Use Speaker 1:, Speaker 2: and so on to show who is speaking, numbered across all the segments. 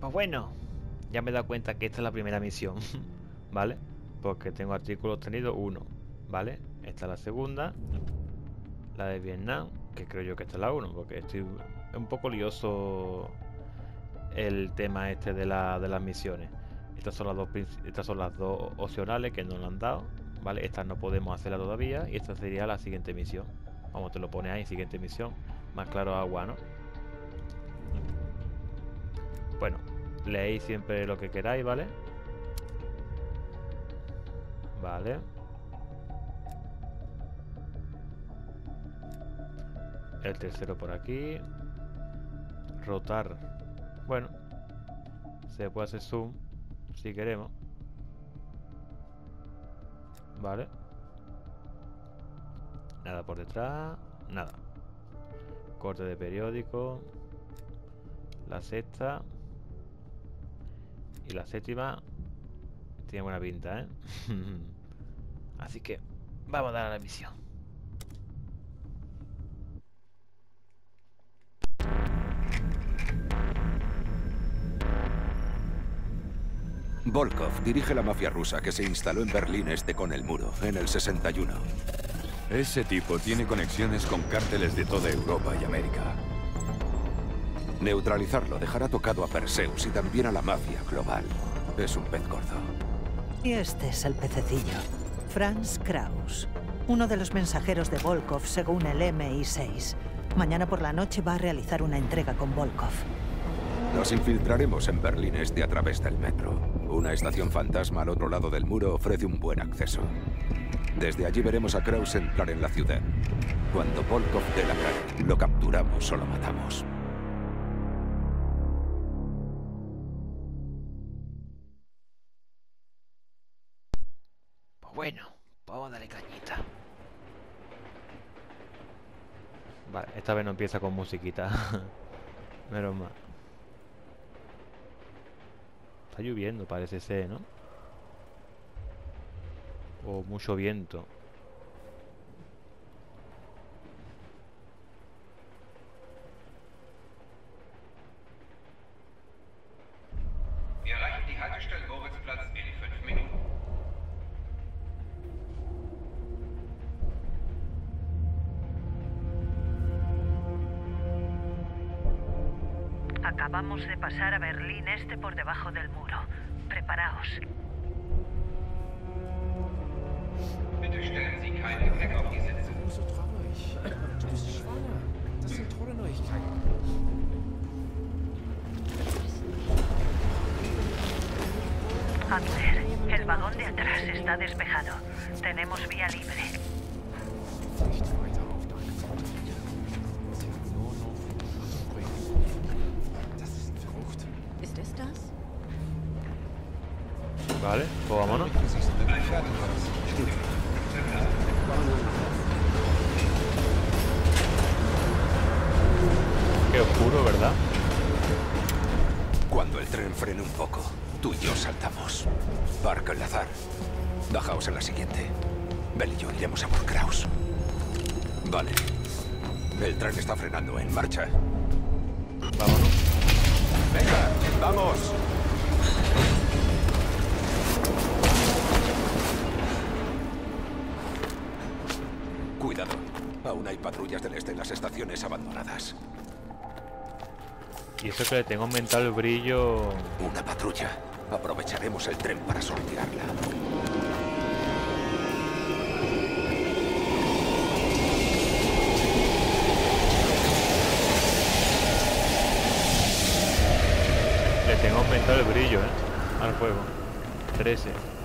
Speaker 1: Pues bueno, ya me he dado cuenta que esta es la primera misión, ¿vale? Porque tengo artículos obtenidos uno, ¿vale? Esta es la segunda, la de Vietnam, que creo yo que esta es la 1, porque estoy un poco lioso el tema este de, la, las misiones. Estas son las dos estas son las dos opcionales que nos han dado, ¿vale? Estas no podemos hacerla todavía y esta sería la siguiente misión. Vamos, te lo pone ahí, siguiente misión. Más claro agua, ¿no? Bueno, leéis siempre lo que queráis, ¿vale? Vale. El tercero por aquí. Rotar. Bueno. Se puede hacer zoom si queremos. Vale. Nada por detrás. Nada. Corte de periódico. La sexta. Y la séptima. Tiene buena pinta, ¿eh? Así que vamos a dar a la misión.
Speaker 2: Volkov dirige la mafia rusa que se instaló en Berlín Este con el muro, en el 61.
Speaker 3: Ese tipo tiene conexiones con cárteles de toda Europa y América.
Speaker 2: Neutralizarlo dejará tocado a Perseus y también a la mafia global. Es un pez gordo.
Speaker 4: Y este es el pececillo. Franz Kraus. Uno de los mensajeros de Volkov según el MI6. Mañana por la noche va a realizar una entrega con Volkov.
Speaker 2: Nos infiltraremos en Berlín Este a través del metro. Una estación fantasma al otro lado del muro ofrece un buen acceso. Desde allí veremos a Kraus entrar en la ciudad. Cuando Volkov dé la cara, lo capturamos o lo matamos.
Speaker 1: Darle cañita. Vale, esta vez no empieza con musiquita. Menos mal. Está lloviendo, parece ser, ¿no? O mucho viento. Vale, pues vámonos. Qué oscuro, ¿verdad?
Speaker 2: Cuando el tren frene un poco, tú y yo saltamos. Barco enlazar. Bajaos en la siguiente. Bell y yo iremos a por Kraus. Vale. El tren está frenando. En marcha.
Speaker 1: Vámonos.
Speaker 2: ¡Venga! ¡Vamos! Patrullas del este en las estaciones abandonadas.
Speaker 1: Y eso que le tengo aumentado el brillo.
Speaker 2: Una patrulla. Aprovecharemos el tren para sortearla.
Speaker 1: Le tengo aumentado el brillo, ¿eh? Al juego. 13.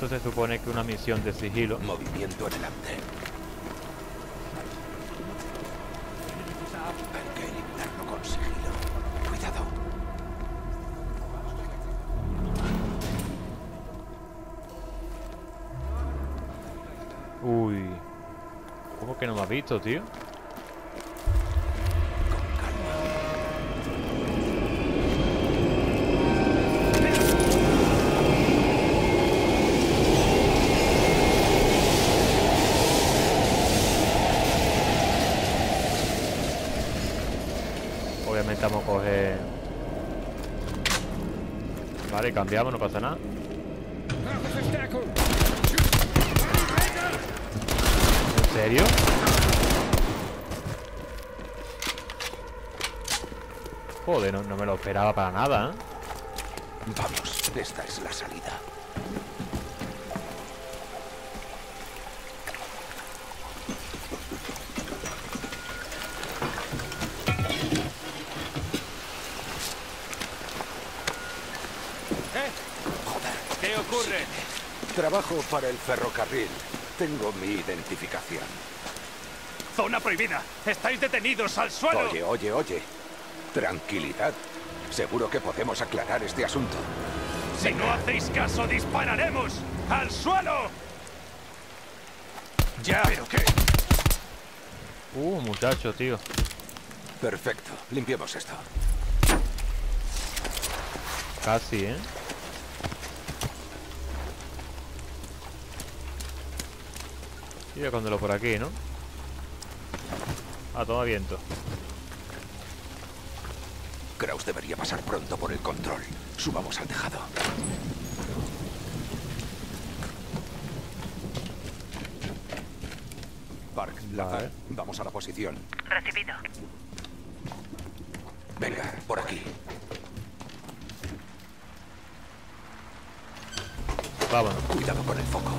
Speaker 1: Esto se supone que una misión de sigilo.
Speaker 2: Movimiento en el andén. Hay que eliminarlo con sigilo. Cuidado.
Speaker 1: Uy. ¿Cómo que no me has visto, tío?
Speaker 2: Con calma.
Speaker 1: Obviamente vamos a coger... Cambiamos, no pasa nada. ¿En serio? Joder, no, no me lo esperaba para nada, ¿eh?
Speaker 2: Vamos, esta es la salida.
Speaker 3: Ocurre?
Speaker 2: Trabajo para el ferrocarril. Tengo mi identificación.
Speaker 3: Zona prohibida. Estáis detenidos al suelo.
Speaker 2: Oye, oye, oye. Tranquilidad. Seguro que podemos aclarar este asunto.
Speaker 3: Si no hacéis caso, dispararemos. ¡Al suelo! Ya. ¿Pero qué?
Speaker 1: Uh, muchacho, tío.
Speaker 2: Perfecto. Limpiemos esto.
Speaker 1: Casi, ¿eh? Y escóndelo por aquí, ¿no? Ah, toma viento.
Speaker 2: Kraus debería pasar pronto por el control. Subamos al tejado. Park, Lazar,
Speaker 1: Vale.
Speaker 2: vamos a la posición.
Speaker 4: Recibido.
Speaker 2: Venga, por aquí.
Speaker 1: Vámonos.
Speaker 2: Cuidado con el foco.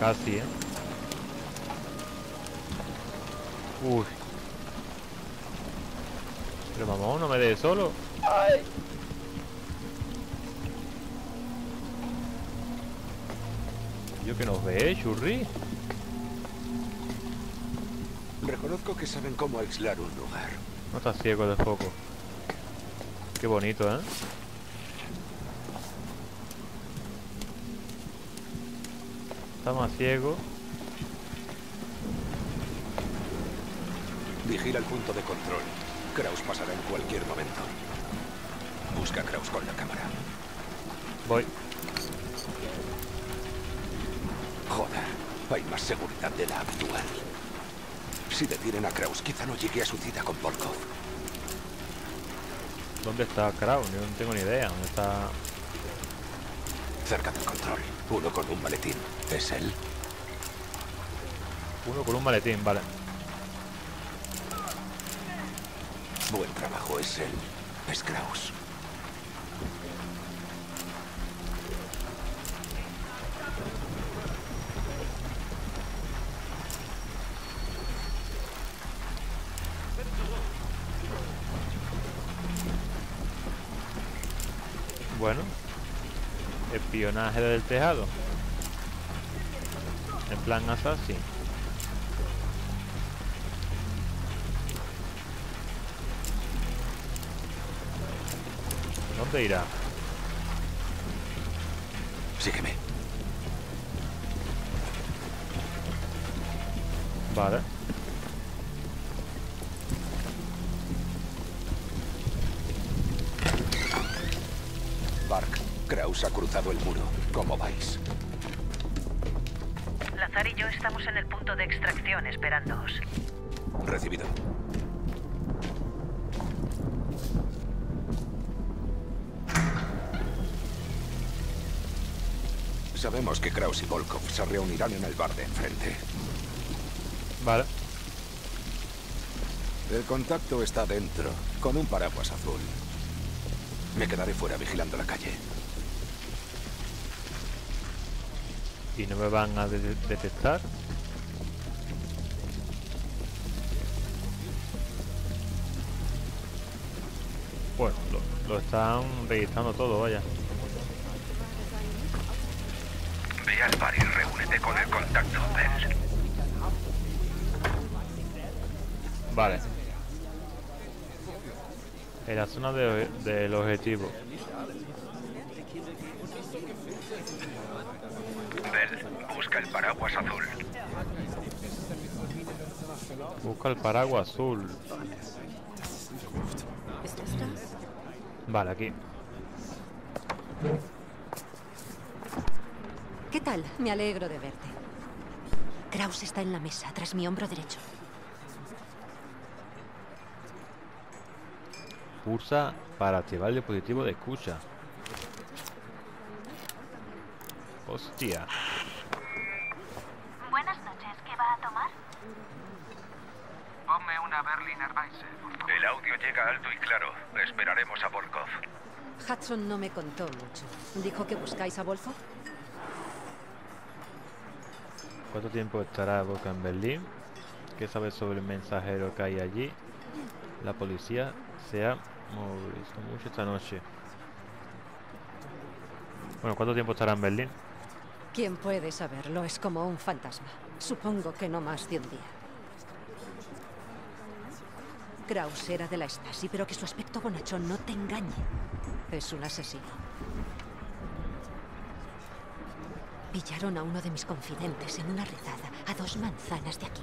Speaker 1: Casi, ¿eh? Uy. Pero mamón, no me dejes solo. Yo que nos ve, churri.
Speaker 2: Reconozco que saben cómo aislar un lugar.
Speaker 1: No estás ciego de foco. Qué bonito, ¿eh? Está más ciego.
Speaker 2: Vigila el punto de control. Kraus pasará en cualquier momento. Busca a Kraus con la cámara.
Speaker 1: Voy.
Speaker 2: Joder, hay más seguridad de la habitual. Si detienen a Kraus, quizá no llegue a su cita con Volkov.
Speaker 1: ¿Dónde está Kraus? Yo no tengo ni idea. ¿Dónde está?
Speaker 2: Cerca del control. Uno con un maletín. ¿Es él?
Speaker 1: Uno con un maletín, vale.
Speaker 2: Buen trabajo, es él. Es Kraus.
Speaker 1: Bueno. Espionaje del tejado. Plan assassin. ¿Dónde irá?
Speaker 2: Sígueme.
Speaker 1: Vale.
Speaker 2: Bark, Kraus ha cruzado el muro. ¿Cómo vais?
Speaker 4: Lazar y yo estamos en el punto de extracción esperándoos.
Speaker 2: Recibido. Sabemos que Kraus y Volkov se reunirán en el bar de enfrente.
Speaker 1: Vale.
Speaker 2: El contacto está dentro, con un paraguas azul. Me quedaré fuera vigilando la calle.
Speaker 1: ¿Y no me van a de- detectar? Bueno, lo, lo están registrando todo, vaya.
Speaker 2: Ve al bar y reúnete con el contacto, Bell.
Speaker 1: Vale. En la zona de- del objetivo.
Speaker 2: Bell, busca el paraguas azul.
Speaker 1: Busca el paraguas azul. Vale, aquí.
Speaker 5: ¿Qué tal? Me alegro de verte. Kraus está en la mesa, tras mi hombro derecho.
Speaker 1: Pulsa para activar el dispositivo de escucha. Hostia.
Speaker 5: Buenas noches, ¿qué va a tomar?
Speaker 6: Ponme una Berliner Weisse.
Speaker 2: El audio llega alto y claro. Esperaremos a Volkov.
Speaker 7: Hudson no me contó mucho. ¿Dijo que buscáis a Volkov?
Speaker 1: ¿Cuánto tiempo estará Boca en Berlín? ¿Qué sabes sobre el mensajero que hay allí? La policía se ha movilizado mucho esta noche. Bueno, ¿cuánto tiempo estará en Berlín?
Speaker 7: ¿Quién puede saberlo? Es como un fantasma. Supongo que no más de un día. Kraus era de la Stasi, pero que su aspecto bonachón no te engañe. Es un asesino. Pillaron a uno de mis confidentes en una rezada a dos manzanas de aquí.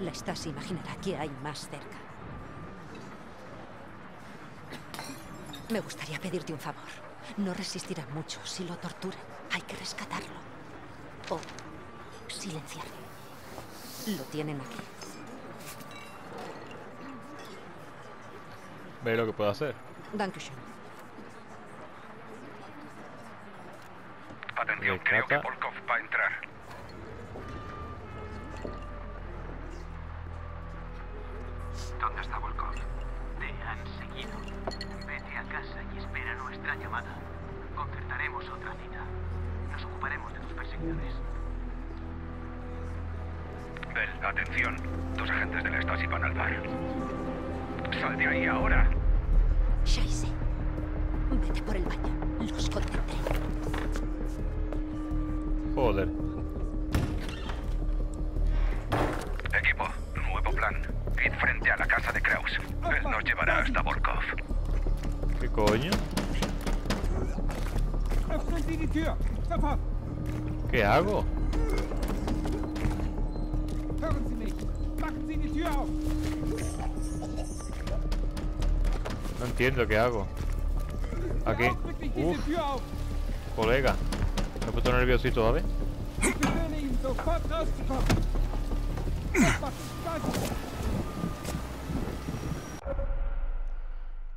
Speaker 7: La Stasi imaginará que hay más cerca. Me gustaría pedirte un favor. No resistirá mucho si lo torturan. Hay que rescatarlo. O silenciarlo. Lo tienen aquí.
Speaker 1: Ve lo que puedo hacer.
Speaker 7: Dankeschön.
Speaker 2: Atención,
Speaker 1: creo que
Speaker 2: Volkov va a entrar. Atención. Dos agentes de la Stasi van al bar. Sal de ahí ahora.
Speaker 7: Scheisse. Vete por el baño. Los contendré.
Speaker 1: Joder.
Speaker 2: Equipo, nuevo plan. Id frente a la casa de Kraus. Él nos llevará hasta Volkov.
Speaker 1: ¿Qué coño? ¿Qué hago? No entiendo qué hago. Aquí. Uf, colega. Me he puesto nerviosito, ¿sabes?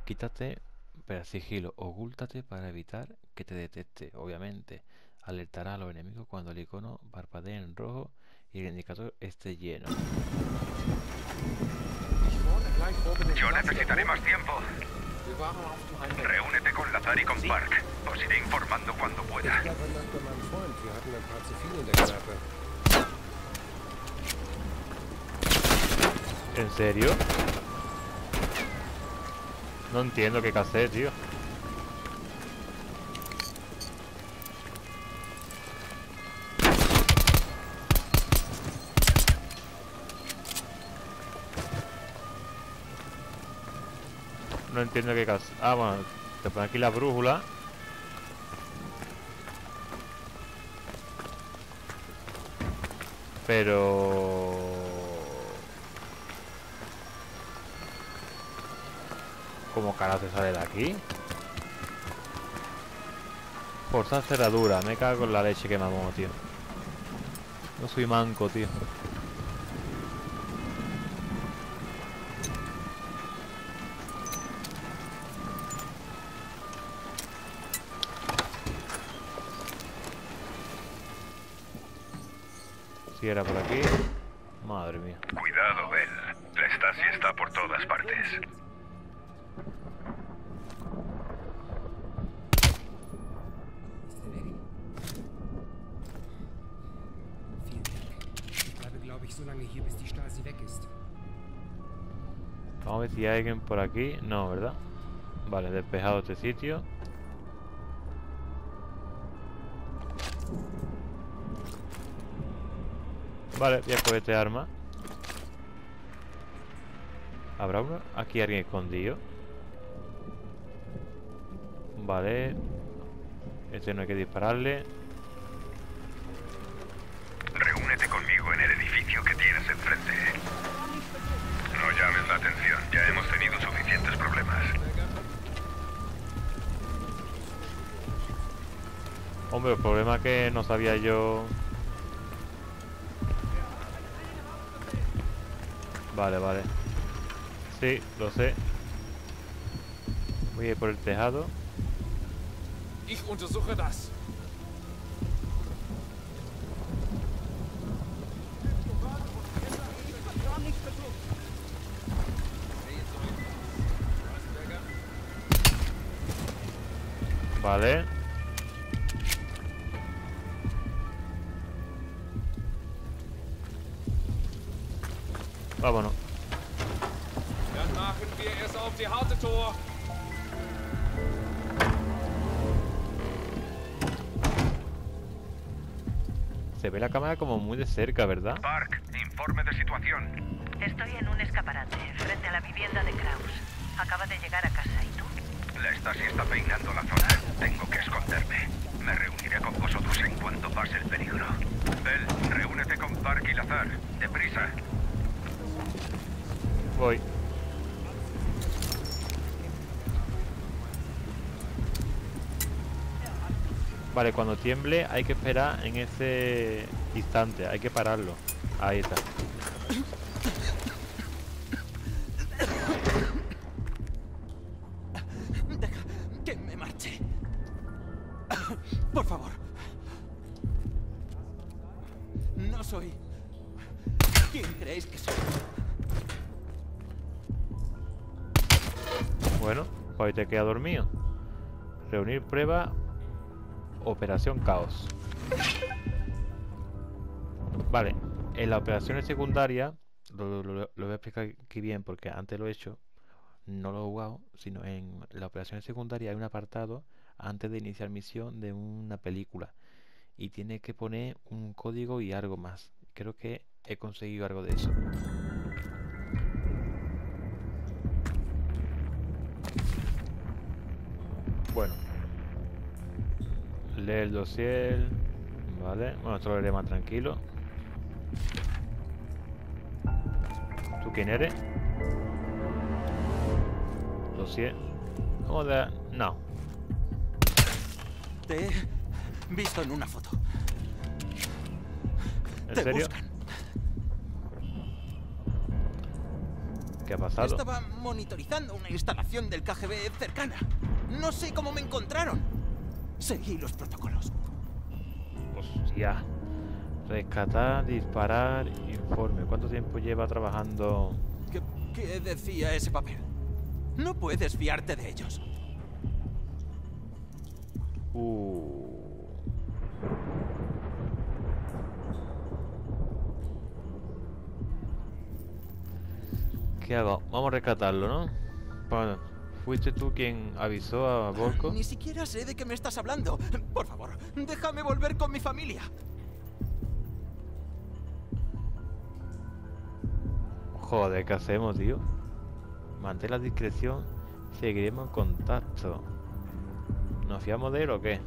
Speaker 1: Quítate, pero sigilo, ocúltate para evitar que te detecte, obviamente. Alertará a los enemigos cuando el icono parpadee en rojo y el indicador esté lleno.
Speaker 2: Yo necesitaré más tiempo. Reúnete con Lazar y con Park. Os iré informando cuando pueda.
Speaker 1: ¿En serio? No entiendo qué hacer, tío. No entiendo qué hacer. Ah, bueno, te pone aquí la brújula. Pero... ¿Cómo cara se sale de aquí? Forzar cerradura, me cago en la leche que mamó, tío. No soy manco, tío. Si era por aquí. Madre mía.
Speaker 2: Cuidado, Bell. La Stasi está por todas partes.
Speaker 1: Vamos a ver si hay alguien por aquí. No, ¿verdad? Vale, despejado este sitio. Vale, voy a coger este arma. ¿Habrá uno? Aquí alguien escondido. Vale. Este no hay que dispararle.
Speaker 2: Reúnete conmigo en el edificio que tienes enfrente. No llames la atención. Ya hemos tenido suficientes problemas.
Speaker 1: Hombre, el problema es que no sabía yo... Vale, vale. Sí, lo sé. Voy a ir por el tejado.
Speaker 8: Ich untersuche das.
Speaker 1: Vale. Cámara como muy de cerca, ¿verdad?
Speaker 6: Park, informe de situación.
Speaker 4: Estoy en un escaparate, frente a la vivienda de Kraus. Acaba de llegar a casa, ¿y tú?
Speaker 6: La Stasi está peinando la zona. Tengo que esconderme. Me reuniré con vosotros en cuanto pase el peligro. Bell, reúnete con Park y Lazar. Deprisa.
Speaker 1: Voy. Vale, cuando tiemble hay que esperar en ese instante, hay que pararlo. Ahí está.
Speaker 9: Deja que me marche. Por favor. No soy... ¿Quién creéis que soy?
Speaker 1: Bueno, pues ahí te queda dormido. Reunir prueba. Operación Caos. Vale, en las operaciones secundarias, lo, voy a explicar aquí bien porque antes lo he hecho, no lo he jugado, sino en las operaciones secundarias hay un apartado antes de iniciar misión de una película y tiene que poner un código y algo más. Creo que he conseguido algo de eso. Bueno. Lee el dossier. Vale. Bueno, esto lo leeré más tranquilo. Quién eres? Dossier. ¿Cómo de...? No.
Speaker 9: Te he visto en una foto.
Speaker 1: ¿En
Speaker 9: Te
Speaker 1: serio?
Speaker 9: buscan.
Speaker 1: ¿Qué ha pasado?
Speaker 9: Estaba monitorizando una instalación del KGB cercana. No sé cómo me encontraron. Seguí los protocolos.
Speaker 1: Hostia. Rescatar, disparar, informe. ¿Cuánto tiempo lleva trabajando?
Speaker 9: ¿Qué, qué decía ese papel? No puedes fiarte de ellos.
Speaker 1: Uh. ¿Qué hago? Vamos a rescatarlo, ¿no? Bueno, ¿fuiste tú quien avisó a Volko?
Speaker 9: Ni siquiera sé de qué me estás hablando. Por favor, déjame volver con mi familia.
Speaker 1: Joder, ¿qué hacemos, tío? Mantén la discreción, seguiremos en contacto. ¿Nos fiamos de él o qué?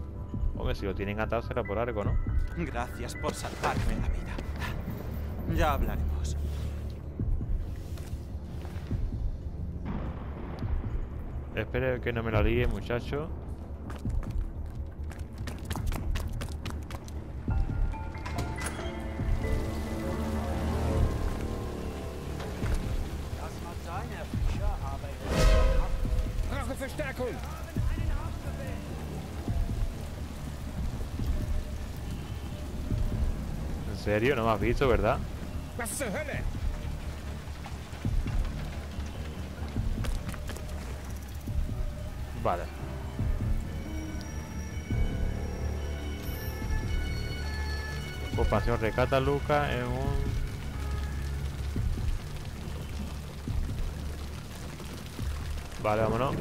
Speaker 1: Hombre, si lo tienen atado será por algo, ¿no?
Speaker 9: Gracias por salvarme la vida. Ya hablaremos.
Speaker 1: Espere que no me la líe, muchacho. Serio? No me has visto, ¿verdad? Vale. Ocupación recata Luca en un... Vale, vámonos.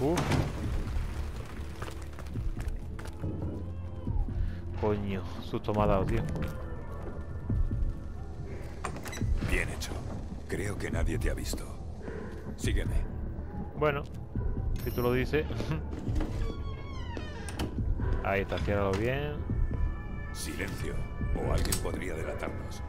Speaker 1: Uf. Coño, susto me ha dado, tío.
Speaker 3: Bien hecho. Creo que nadie te ha visto. Sígueme.
Speaker 1: Bueno, si tú lo dices. Ahí está, ciérralo bien.
Speaker 3: Silencio. O alguien podría delatarnos.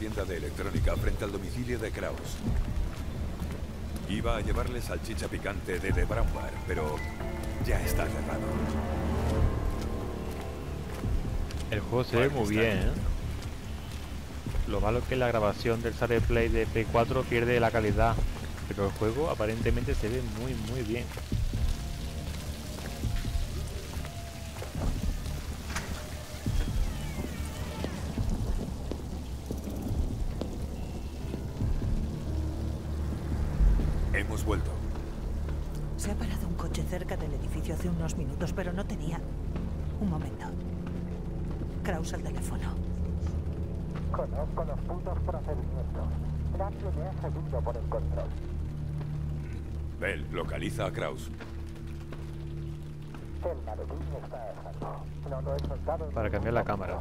Speaker 3: Tienda de electrónica frente al domicilio de Kraus. Iba a llevarle salchicha picante de The Brown Bar, pero ya está cerrado.
Speaker 1: El juego se ve muy bien, ¿eh? Lo malo es que la grabación del Sare Play de Play 4 pierde la calidad. Pero el juego aparentemente se ve muy muy bien.
Speaker 10: Seguido por el control.
Speaker 3: Bell, localiza a Kraus.
Speaker 1: Para cambiar la cámara.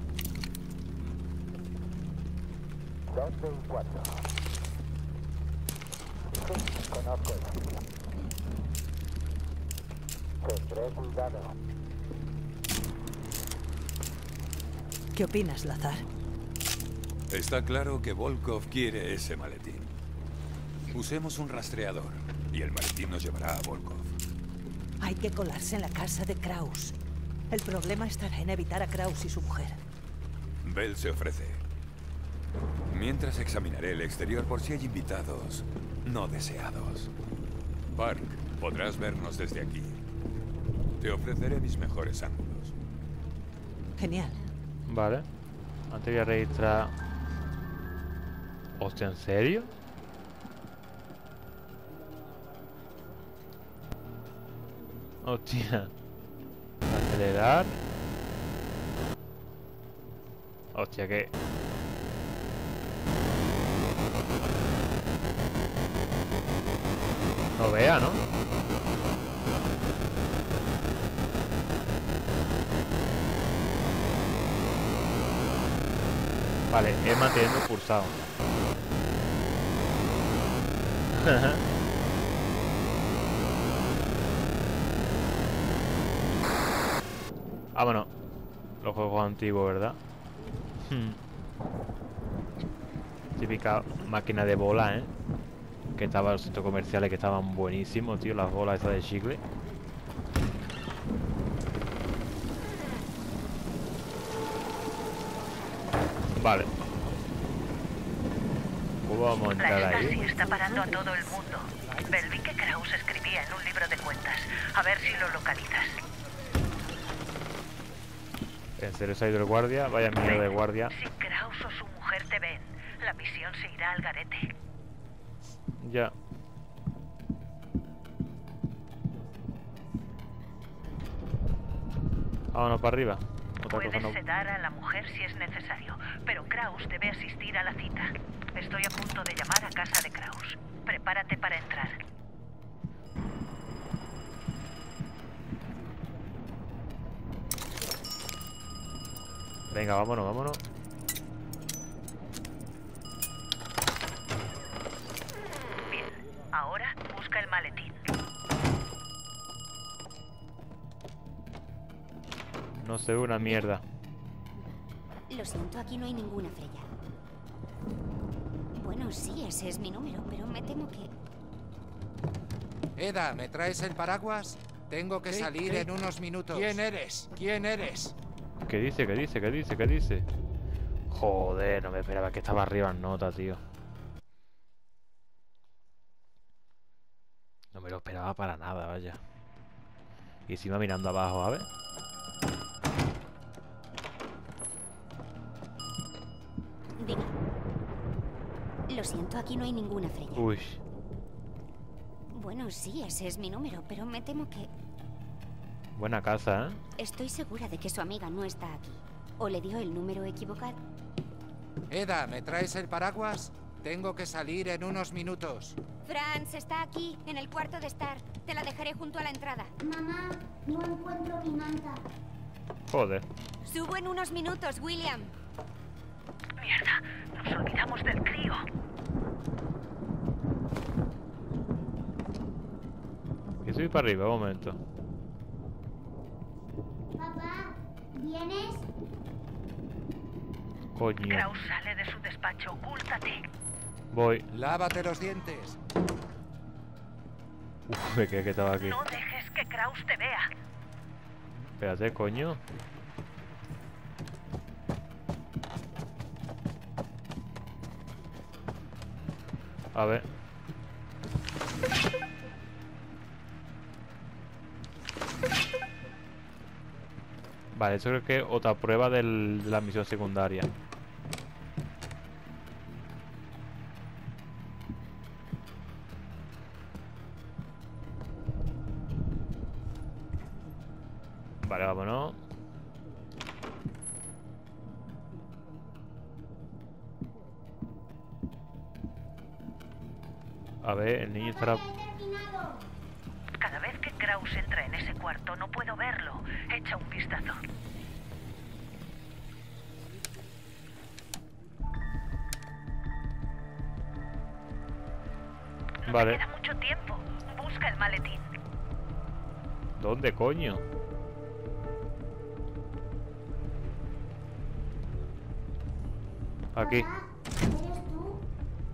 Speaker 10: Dos de un cuarto. Sí, conozco el sitio. Tendré cuidado.
Speaker 4: ¿Qué opinas, Lazar?
Speaker 3: Está claro que Volkov quiere ese maletín. Usemos un rastreador y el maletín nos llevará a Volkov.
Speaker 4: Hay que colarse en la casa de Kraus. El problema estará en evitar a Kraus y su mujer.
Speaker 3: Bell se ofrece. Mientras examinaré el exterior por si hay invitados no deseados. Park, podrás vernos desde aquí. Te ofreceré mis mejores ángulos.
Speaker 4: Genial.
Speaker 1: Vale. Antes voy a registrar... Hostia, ¿en serio? Hostia. Acelerar. Hostia, que... No vea, ¿no? Vale, es manteniendo pulsado. Vámonos. Los juegos antiguos, ¿verdad? Hmm. Típica máquina de bola, ¿eh? Que estaba en los centros comerciales que estaban buenísimos, tío. Las bolas esas de chicle. Vale. ¿Cómo vamos a entrar
Speaker 11: La
Speaker 1: ahí?
Speaker 11: Está parando a todo el mundo. Belvi que Kraus escribía en un libro de cuentas. A ver si lo localizas.
Speaker 1: ¿En serio se ha ido el guardia? Vaya mierda de guardia.
Speaker 11: Si Kraus o su mujer te ven, la misión se irá al garete.
Speaker 1: Ya. Vámonos para arriba. Otra
Speaker 11: Puedes
Speaker 1: no.
Speaker 11: sedar a la mujer si es necesario, pero Kraus debe asistir a la cita. Estoy a punto de llamar a casa de Kraus. Prepárate para entrar.
Speaker 1: Venga, vámonos, vámonos.
Speaker 11: Bien, ahora busca el maletín.
Speaker 1: No se ve una mierda.
Speaker 12: Lo siento, aquí no hay ninguna Freya. Bueno, sí, ese es mi número, pero me temo que...
Speaker 13: Eda, ¿me traes el paraguas? Tengo que
Speaker 14: ¿Qué?
Speaker 13: salir
Speaker 14: ¿Qué?
Speaker 13: en unos minutos.
Speaker 14: ¿Quién eres? ¿Quién eres?
Speaker 1: ¿Qué dice? ¿Qué dice? ¿Qué dice? ¿Qué dice? Joder, no me esperaba que estaba arriba en nota, tío. No me lo esperaba para nada, vaya. Y encima mirando abajo, a ver.
Speaker 12: Lo siento, aquí no hay ninguna Freya.
Speaker 1: Uy,
Speaker 12: Bueno, sí, ese es mi número, pero me temo que...
Speaker 1: buena casa, ¿eh?
Speaker 12: Estoy segura de que su amiga no está aquí. ¿O le dio el número equivocado?
Speaker 13: Eda, ¿me traes el paraguas? Tengo que salir en unos minutos.
Speaker 12: Franz está aquí, en el cuarto de estar. Te la dejaré junto a la entrada.
Speaker 15: Mamá, no encuentro mi manta.
Speaker 1: Joder.
Speaker 12: Subo en unos minutos, William.
Speaker 11: Mierda, nos olvidamos del crío.
Speaker 1: Que subir para arriba, un momento.
Speaker 15: ¿Vienes?
Speaker 1: Coño.
Speaker 11: Kraus sale de su despacho. Ocúltate.
Speaker 1: Voy.
Speaker 13: Lávate los dientes.
Speaker 1: Uf, me quedé que estaba aquí.
Speaker 11: No dejes que Kraus te vea.
Speaker 1: Espérate, coño. A ver. Vale, eso creo que es otra prueba de la misión secundaria. Vale, vámonos. A ver, el niño estará...
Speaker 11: Kraus entra en ese cuarto no puedo verlo. Echa un vistazo. No
Speaker 1: Vale.
Speaker 11: te queda mucho tiempo. Busca el maletín.
Speaker 1: ¿Dónde, coño? Aquí.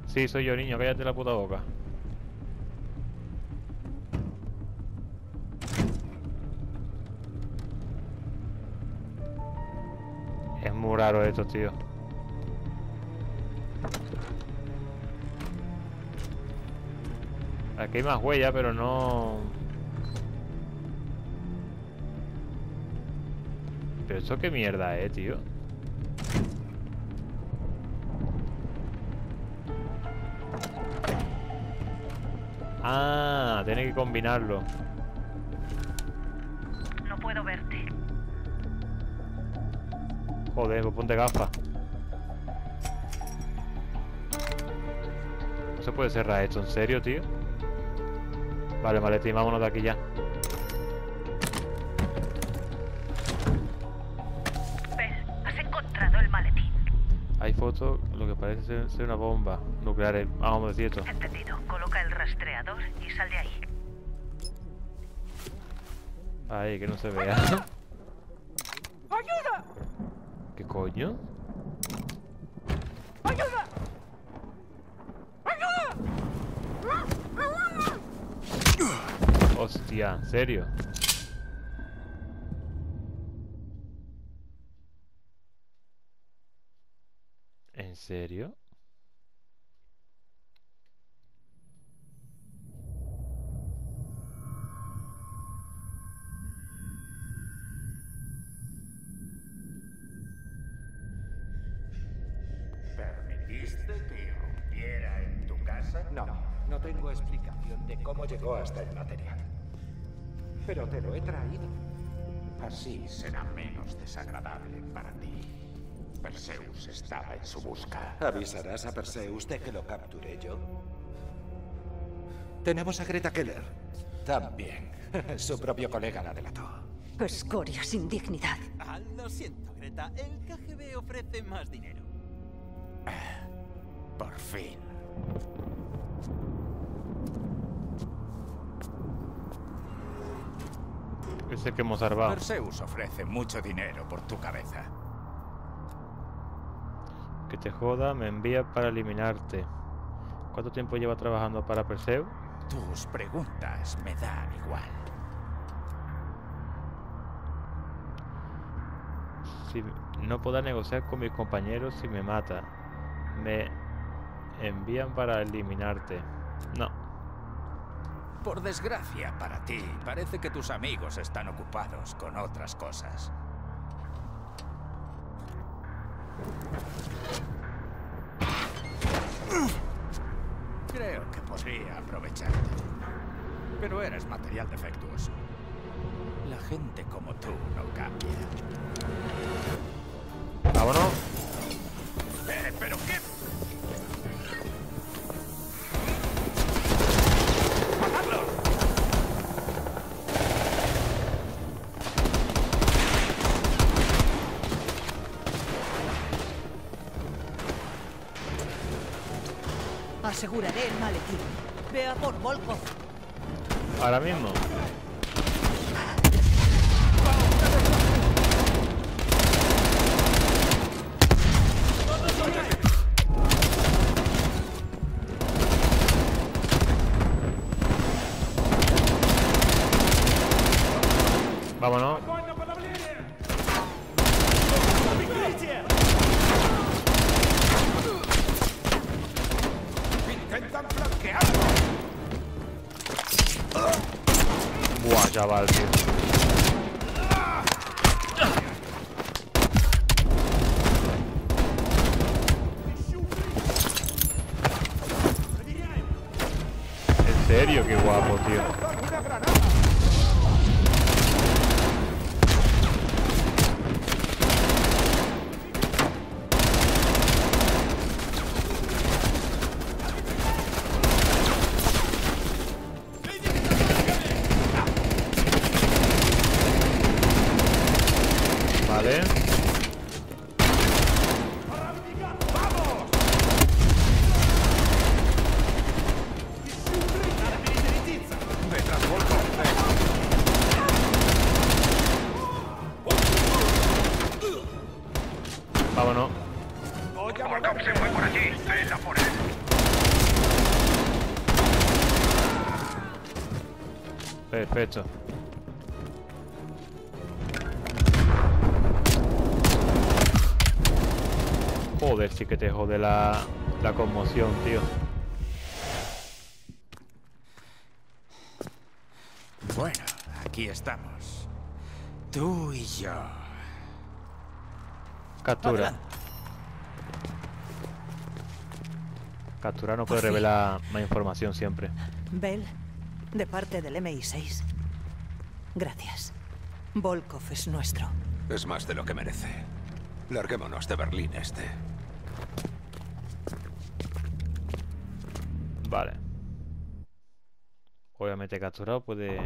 Speaker 1: Sí, soy yo, niño. Cállate la puta boca. Raro esto, tío. Aquí hay más huellas, pero no... ¿Pero esto qué mierda es, tío? Ah, tiene que combinarlo. Joder, pues ponte gafas. No se puede cerrar esto, ¿en serio, tío? Vale, maletín, vámonos de aquí ya.
Speaker 11: Has encontrado el maletín.
Speaker 1: Hay fotos, lo que parece ser, una bomba nuclear. eh, Vamos, decir esto.
Speaker 11: Entendido. Coloca el rastreador y sal de ahí.
Speaker 1: Ahí, que no se vea.
Speaker 16: ¡Ayuda!
Speaker 1: ¿Qué coño? Hostia, ¿en serio? ¿En serio?
Speaker 17: Así será menos desagradable para ti. Perseus estaba en su busca.
Speaker 18: ¿Avisarás a Perseus de que lo capturé yo? Tenemos a Greta Keller. También. Su propio colega la delató.
Speaker 7: Escoria sin dignidad.
Speaker 9: Ah, lo siento, Greta. El KGB ofrece más dinero.
Speaker 17: Por fin.
Speaker 1: Es el que hemos salvado.
Speaker 17: Perseus ofrece mucho dinero por tu cabeza.
Speaker 1: Que te joda, me envía para eliminarte. ¿Cuánto tiempo lleva trabajando para Perseu?
Speaker 17: Tus preguntas me dan igual.
Speaker 1: Si no puedo negociar con mis compañeros si me mata. Me envían para eliminarte. No.
Speaker 17: Por desgracia para ti, parece que tus amigos están ocupados con otras cosas. Creo que podría aprovecharte. Pero eres material defectuoso. La gente como tú no cambia.
Speaker 1: Vámonos.
Speaker 17: Eh, ¿Pero qué?
Speaker 4: Aseguraré el maletín. Vea por Volkov.
Speaker 1: Ahora mismo. Chaval, tío. Que te jode la, la conmoción, tío.
Speaker 17: Bueno, aquí estamos. Tú y yo.
Speaker 1: Captura. Captura no puede revelar más información siempre.
Speaker 4: Bell, de parte del MI6. Gracias. Volkov es nuestro.
Speaker 2: Es más de lo que merece. Larguémonos de Berlín este.
Speaker 1: Vale. Obviamente capturado puede...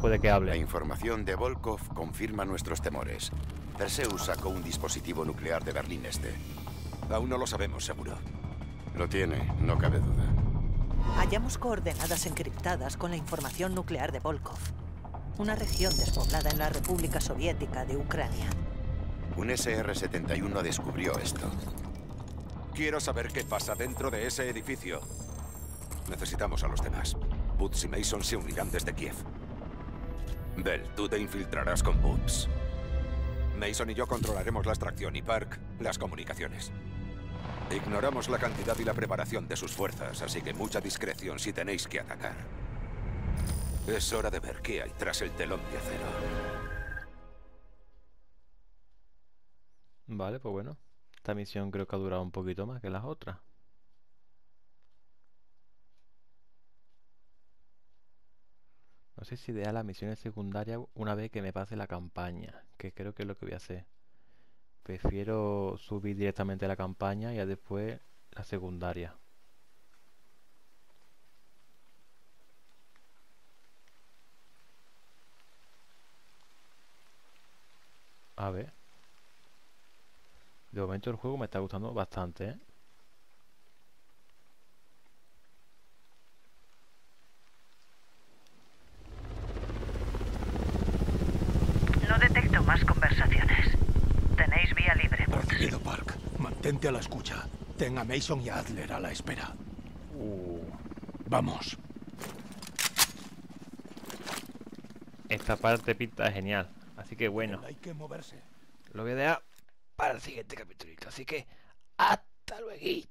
Speaker 1: Puede que
Speaker 16: La
Speaker 1: hable.
Speaker 16: información de Volkov confirma nuestros temores. Perseus sacó un dispositivo nuclear de Berlín Este.
Speaker 2: Aún no lo sabemos seguro.
Speaker 16: Lo tiene, no cabe duda.
Speaker 4: Hallamos coordenadas encriptadas con la información nuclear de Volkov. Una región despoblada en la República Soviética de Ucrania.
Speaker 16: Un SR-71 descubrió esto.
Speaker 2: Quiero saber qué pasa dentro de ese edificio. Necesitamos a los demás. Boots y Mason se unirán desde Kiev. Bell, tú te infiltrarás con Boots. Mason y yo controlaremos la extracción y Park las comunicaciones. Ignoramos la cantidad y la preparación de sus fuerzas, así que mucha discreción si tenéis que atacar. Es hora de ver qué hay tras el telón de acero.
Speaker 1: Vale, pues bueno. Esta misión creo que ha durado un poquito más que las otras. No sé si dejar las misiones secundarias una vez que me pase la campaña, que creo que es lo que voy a hacer. Prefiero subir directamente la campaña y ya después la secundaria. A ver. De momento el juego me está gustando bastante, ¿eh?
Speaker 11: No detecto más conversaciones. Tenéis vía libre.
Speaker 18: Recibido, Park. Mantente a la escucha. Ten a Mason y a Adler a la espera. Vamos.
Speaker 1: Esta parte pinta genial. Así que bueno,
Speaker 18: Hay que moverse.
Speaker 1: lo voy a dejar para el siguiente capítulo. Así que hasta luego.